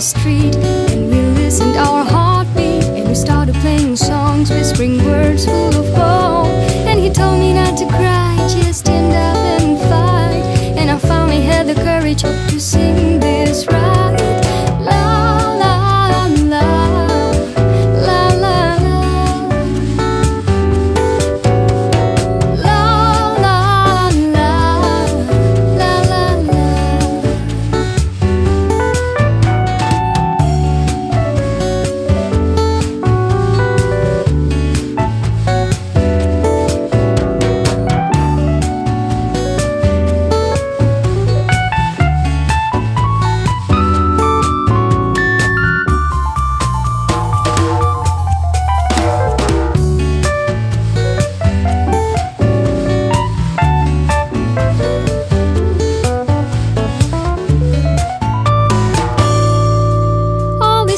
the street and we listened our heartbeat and we started playing songs, whispering words full of hope.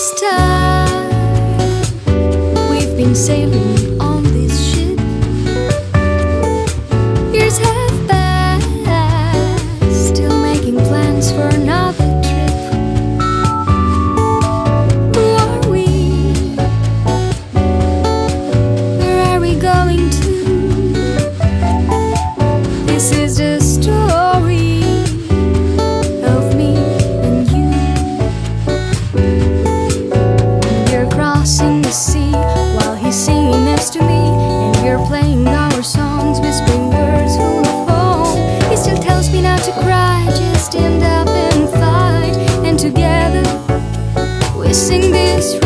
This time. We've been sailing close to me And we're playing our songs Whispering words from the phone. He still tells me not to cry Just stand up and fight. And together We sing this